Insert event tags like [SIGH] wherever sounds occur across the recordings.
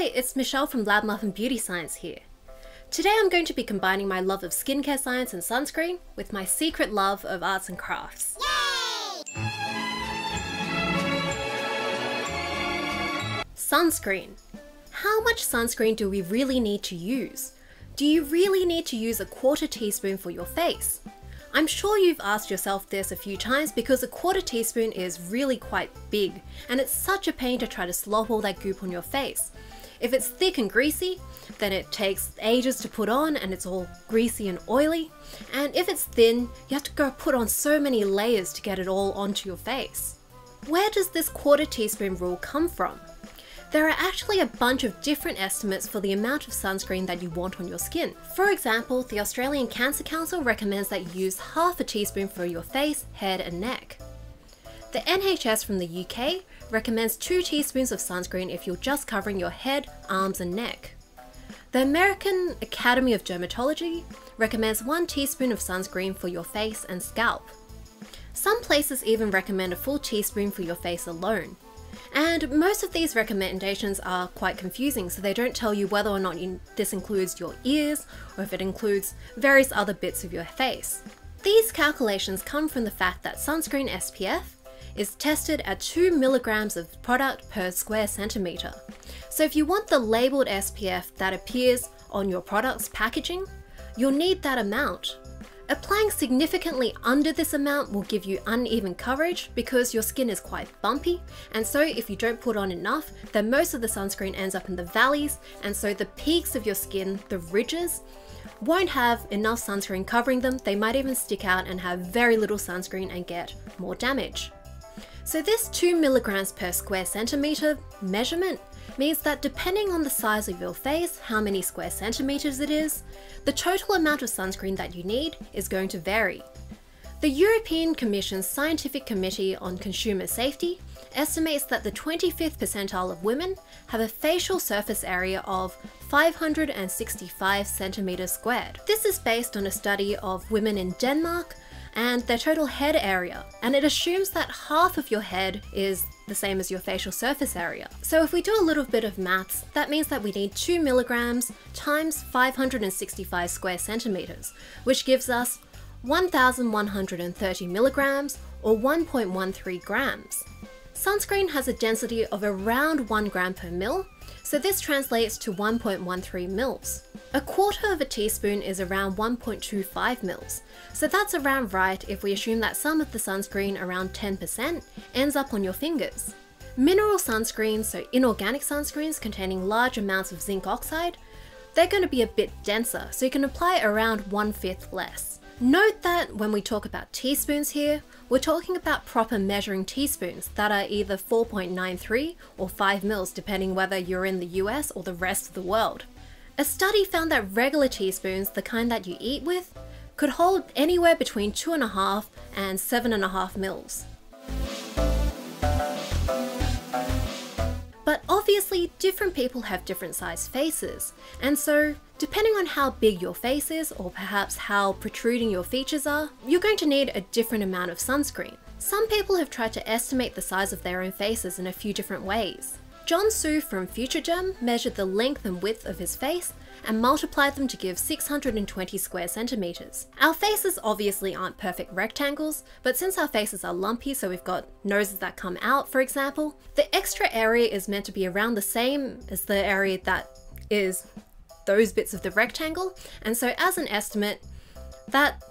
Hi, it's Michelle from Lab Muffin Beauty Science here. Today I'm going to be combining my love of skincare science and sunscreen with my secret love of arts and crafts. Yay! Sunscreen. How much sunscreen do we really need to use? Do you really need to use a quarter teaspoon for your face? I'm sure you've asked yourself this a few times because a quarter teaspoon is really quite big and it's such a pain to try to slop all that goop on your face. If it's thick and greasy, then it takes ages to put on and it's all greasy and oily. And if it's thin, you have to go put on so many layers to get it all onto your face. Where does this quarter teaspoon rule come from? There are actually a bunch of different estimates for the amount of sunscreen that you want on your skin. For example, the Australian Cancer Council recommends that you use half a teaspoon for your face, head and neck. The NHS from the UK recommends 2 teaspoons of sunscreen if you're just covering your head, arms and neck. The American Academy of Dermatology recommends 1 teaspoon of sunscreen for your face and scalp. Some places even recommend a full teaspoon for your face alone. And most of these recommendations are quite confusing, so they don't tell you whether or not you, this includes your ears or if it includes various other bits of your face. These calculations come from the fact that sunscreen SPF is tested at 2 milligrams of product per square centimeter. So if you want the labeled SPF that appears on your product's packaging, you'll need that amount. Applying significantly under this amount will give you uneven coverage because your skin is quite bumpy and so if you don't put on enough then most of the sunscreen ends up in the valleys and so the peaks of your skin, the ridges, won't have enough sunscreen covering them, they might even stick out and have very little sunscreen and get more damage. So this 2 milligrams per square centimeter measurement means that depending on the size of your face, how many square centimeters it is, the total amount of sunscreen that you need is going to vary. The European Commission's Scientific Committee on Consumer Safety estimates that the 25th percentile of women have a facial surface area of 565 centimeters squared. This is based on a study of women in Denmark, and their total head area, and it assumes that half of your head is the same as your facial surface area. So if we do a little bit of maths, that means that we need 2 milligrams times 565 square centimeters, which gives us 1130 milligrams or 1.13 grams. Sunscreen has a density of around 1 gram per mil, so this translates to 1.13 mils. A quarter of a teaspoon is around 1.25 mils, so that's around right if we assume that some of the sunscreen, around 10%, ends up on your fingers. Mineral sunscreens, so inorganic sunscreens containing large amounts of zinc oxide, they're going to be a bit denser, so you can apply around one fifth less. Note that when we talk about teaspoons here, we're talking about proper measuring teaspoons that are either 4.93 or 5 mils depending whether you're in the US or the rest of the world. A study found that regular teaspoons, the kind that you eat with, could hold anywhere between 2.5 and 7.5 mils. Obviously, different people have different sized faces, and so depending on how big your face is, or perhaps how protruding your features are, you're going to need a different amount of sunscreen. Some people have tried to estimate the size of their own faces in a few different ways. John Su from FutureDerm measured the length and width of his face and multiplied them to give 620 square centimeters. Our faces obviously aren't perfect rectangles, but since our faces are lumpy, so we've got noses that come out, for example, the extra area is meant to be around the same as the area that is those bits of the rectangle, and so as an estimate, that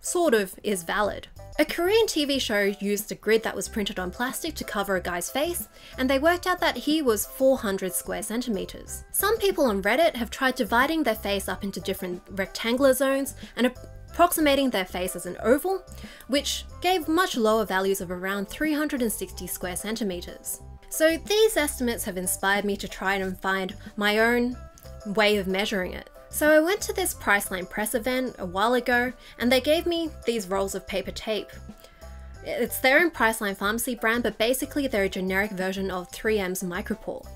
sort of is valid. A Korean TV show used a grid that was printed on plastic to cover a guy's face, and they worked out that he was 400 square centimeters. Some people on Reddit have tried dividing their face up into different rectangular zones and approximating their face as an oval, which gave much lower values of around 360 square centimeters. So these estimates have inspired me to try and find my own way of measuring it. So I went to this Priceline Press event a while ago and they gave me these rolls of paper tape. It's their own Priceline Pharmacy brand, but basically they're a generic version of 3M's Micropore.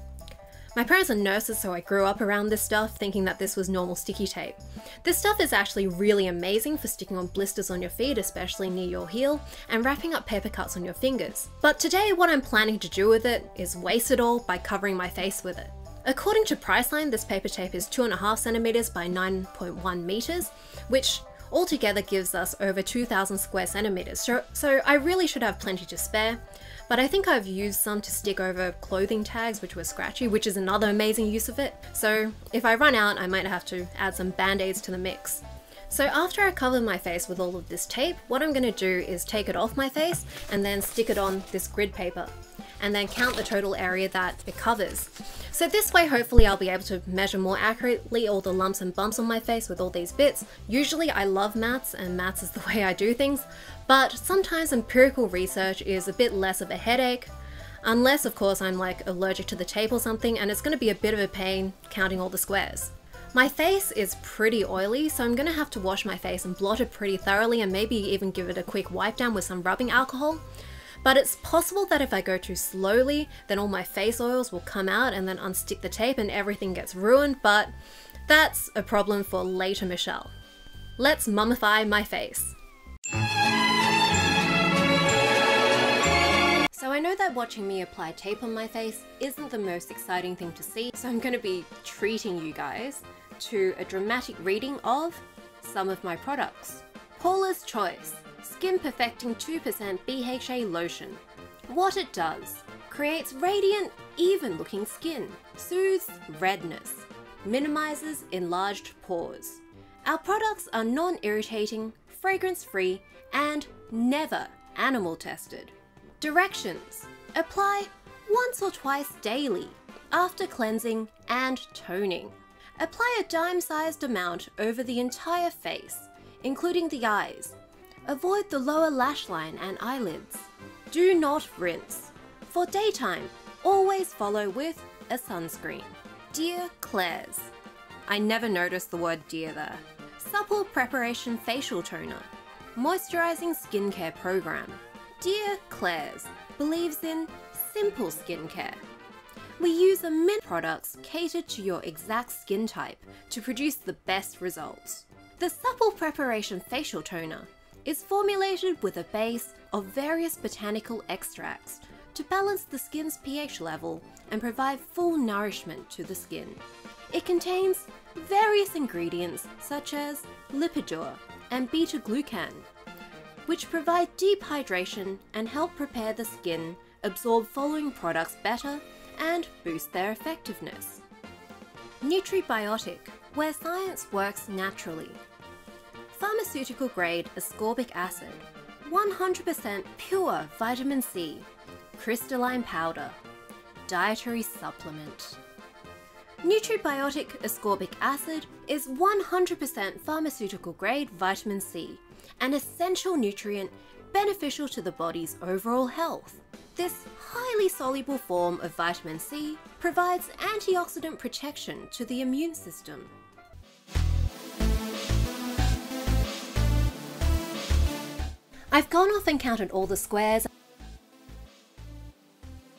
My parents are nurses, so I grew up around this stuff thinking that this was normal sticky tape. This stuff is actually really amazing for sticking on blisters on your feet, especially near your heel, and wrapping up paper cuts on your fingers. But today what I'm planning to do with it is waste it all by covering my face with it. According to Priceline, this paper tape is 2.5 centimeters by 9.1 meters, which altogether gives us over 2,000 square centimeters, so, so I really should have plenty to spare. But I think I've used some to stick over clothing tags which were scratchy, which is another amazing use of it. So if I run out, I might have to add some band-aids to the mix. So after I cover my face with all of this tape, what I'm going to do is take it off my face and then stick it on this grid paper and then count the total area that it covers. So this way hopefully I'll be able to measure more accurately all the lumps and bumps on my face with all these bits. Usually I love maths and maths is [LAUGHS] the way I do things, but sometimes empirical research is a bit less of a headache, unless of course I'm like allergic to the tape or something and it's going to be a bit of a pain counting all the squares. My face is pretty oily, so I'm gonna have to wash my face and blot it pretty thoroughly and maybe even give it a quick wipe down with some rubbing alcohol. But it's possible that if I go too slowly, then all my face oils will come out and then unstick the tape and everything gets ruined, but that's a problem for later Michelle. Let's mummify my face. So I know that watching me apply tape on my face isn't the most exciting thing to see, so I'm going to be treating you guys to a dramatic reading of some of my products. Paula's Choice Skin Perfecting 2% BHA Lotion. What it does creates radiant, even looking skin, soothes redness, minimizes enlarged pores. Our products are non irritating, fragrance free, and never animal tested. Directions Apply once or twice daily after cleansing and toning. Apply a dime sized amount over the entire face, including the eyes. Avoid the lower lash line and eyelids. Do not rinse. For daytime, always follow with a sunscreen. Dear Klairs. I never noticed the word dear there. Supple Preparation Facial Toner. Moisturizing Skincare Program. Dear Klairs believes in simple skincare. We use a mint products catered to your exact skin type to produce the best results. The Supple Preparation Facial Toner is formulated with a base of various botanical extracts to balance the skin's pH level and provide full nourishment to the skin. It contains various ingredients such as Lipidure and beta glucan which provide deep hydration and help prepare the skin absorb following products better and boost their effectiveness. Nutribiotic, where science works naturally. Pharmaceutical grade ascorbic acid, 100% pure vitamin C, crystalline powder, dietary supplement. Nutribiotic ascorbic acid is 100% pharmaceutical grade vitamin C an essential nutrient beneficial to the body's overall health. This highly soluble form of vitamin C provides antioxidant protection to the immune system. I've gone off and counted all the squares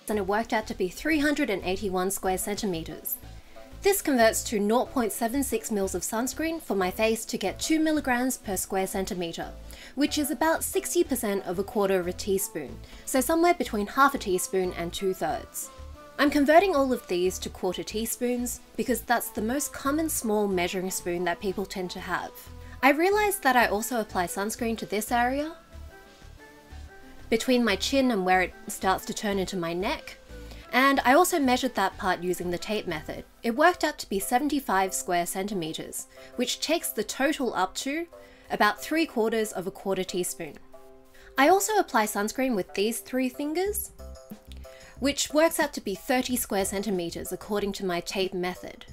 and it worked out to be 381 square centimeters. This converts to 0.76 mils of sunscreen for my face to get 2 milligrams per square centimeter, which is about 60% of a quarter of a teaspoon, so somewhere between half a teaspoon and two thirds. I'm converting all of these to quarter teaspoons because that's the most common small measuring spoon that people tend to have. I realized that I also apply sunscreen to this area, between my chin and where it starts to turn into my neck, and I also measured that part using the tape method. It worked out to be 75 square centimeters, which takes the total up to about 3 quarters of a quarter teaspoon. I also apply sunscreen with these three fingers, which works out to be 30 square centimeters according to my tape method.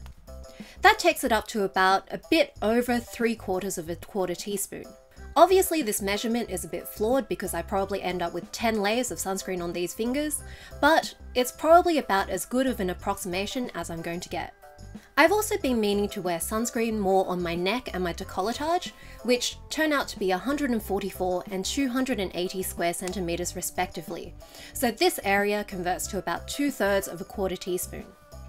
That takes it up to about a bit over 3 quarters of a quarter teaspoon. Obviously this measurement is a bit flawed because I probably end up with 10 layers of sunscreen on these fingers, but it's probably about as good of an approximation as I'm going to get. I've also been meaning to wear sunscreen more on my neck and my decolletage, which turn out to be 144 and 280 square centimeters respectively, so this area converts to about two thirds of a quarter teaspoon.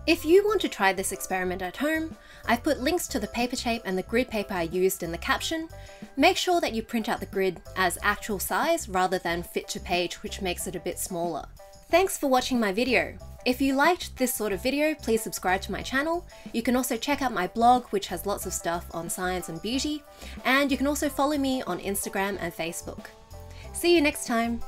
If you want to try this experiment at home, I've put links to the paper tape and the grid paper I used in the caption. Make sure that you print out the grid as actual size rather than fit to page which makes it a bit smaller. Thanks for watching my video. If you liked this sort of video, please subscribe to my channel. You can also check out my blog, which has lots of stuff on science and beauty. And you can also follow me on Instagram and Facebook. See you next time.